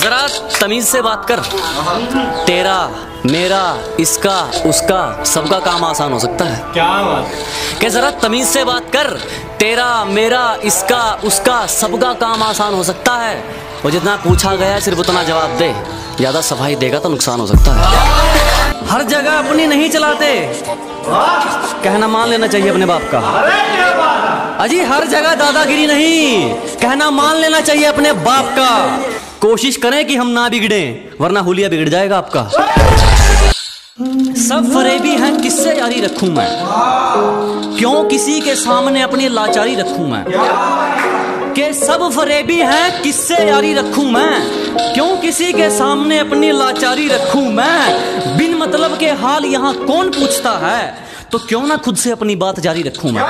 जरा तमीज से बात कर। तेरा मेरा इसका उसका सबका काम आसान हो सकता है। क्या बात कि जरा तमीज से बात कर। तेरा मेरा इसका उसका सबका काम आसान हो सकता है। और जितना पूछा गया है सिर्फ़ उतना जवाब दे। ज़्यादा सफ़ाई देगा तो नुकसान हो सकता है। हर जगह अपनी नहीं चलाते। कहना मान लेना चाहिए अपने बाप का। अजी हर जगह दादागिरी नहीं। कहना मान लेना चाहिए अपने बाप का। कोशिश करें कि हम ना बिगड़े, वरना हुलिया बिगड़ जाएगा आपका। सब फरेबी हैं, किससे जारी रखूँ मैं? क्यों किसी के सामने अपनी लाचारी रखूँ मैं? के सब फरेबी हैं, किससे यारी रखूँ मैं? क्यों किसी के सामने अपनी लाचारी रखूँ मैं? बिन मतलब के हाल यहाँ कौन पूछता है? तो क्यों ना खुद से अपनी बात जारी रखूँ मैं?